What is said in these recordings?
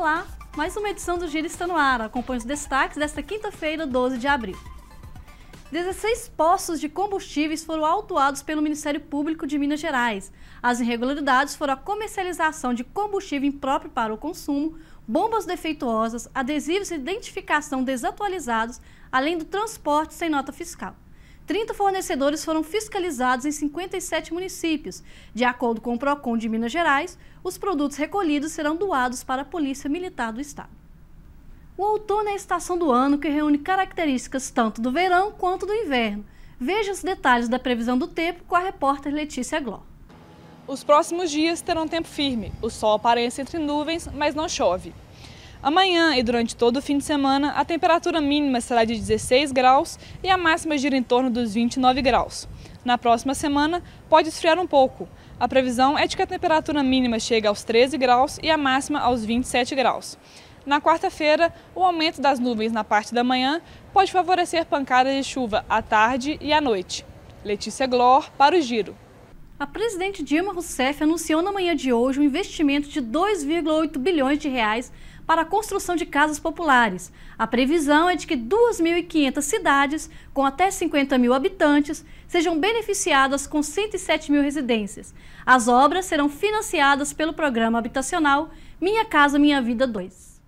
Olá, mais uma edição do Giro está no ar. Acompanhe os destaques desta quinta-feira, 12 de abril. 16 postos de combustíveis foram autuados pelo Ministério Público de Minas Gerais. As irregularidades foram a comercialização de combustível impróprio para o consumo, bombas defeituosas, adesivos de identificação desatualizados, além do transporte sem nota fiscal. 30 fornecedores foram fiscalizados em 57 municípios. De acordo com o PROCON de Minas Gerais, os produtos recolhidos serão doados para a Polícia Militar do Estado. O outono é a estação do ano que reúne características tanto do verão quanto do inverno. Veja os detalhes da previsão do tempo com a repórter Letícia Gló. Os próximos dias terão tempo firme. O sol aparece entre nuvens, mas não chove. Amanhã e durante todo o fim de semana, a temperatura mínima será de 16 graus e a máxima gira em torno dos 29 graus. Na próxima semana, pode esfriar um pouco. A previsão é de que a temperatura mínima chegue aos 13 graus e a máxima aos 27 graus. Na quarta-feira, o aumento das nuvens na parte da manhã pode favorecer pancadas de chuva à tarde e à noite. Letícia Glor, para o Giro. A presidente Dilma Rousseff anunciou na manhã de hoje um investimento de 2,8 bilhões de reais para a construção de casas populares. A previsão é de que 2.500 cidades, com até 50 mil habitantes, sejam beneficiadas com 107 mil residências. As obras serão financiadas pelo programa habitacional Minha Casa Minha Vida 2.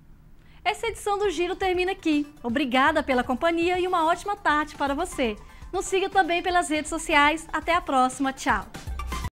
Essa edição do Giro termina aqui. Obrigada pela companhia e uma ótima tarde para você. Nos siga também pelas redes sociais. Até a próxima. Tchau!